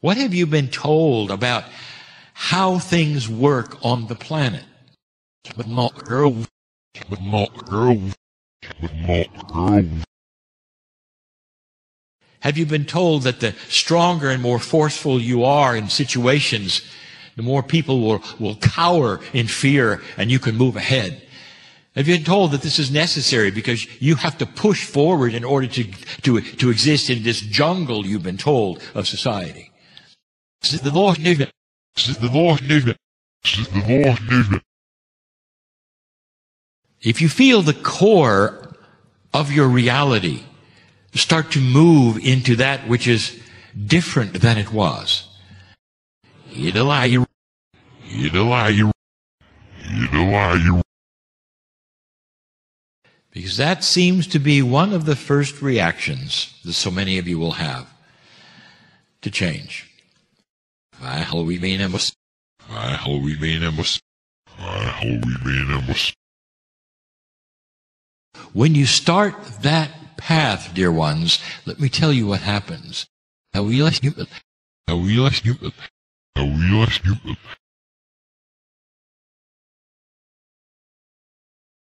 What have you been told about how things work on the planet? Have you been told that the stronger and more forceful you are in situations, the more people will, will cower in fear and you can move ahead? Have you been told that this is necessary because you have to push forward in order to, to, to exist in this jungle you've been told of society? The Lord knew it. The Lord knew it. The Lord knew it. If you feel the core of your reality start to move into that which is different than it was, it'll you, It'll you. It'll you. because that seems to be one of the first reactions that so many of you will have to change. Vai, Halloween meemos. Vai, Halloween meemos. Vai, Halloween meemos. When you start that path, dear ones, let me tell you what happens. Now, we you- Now we you. Now we you.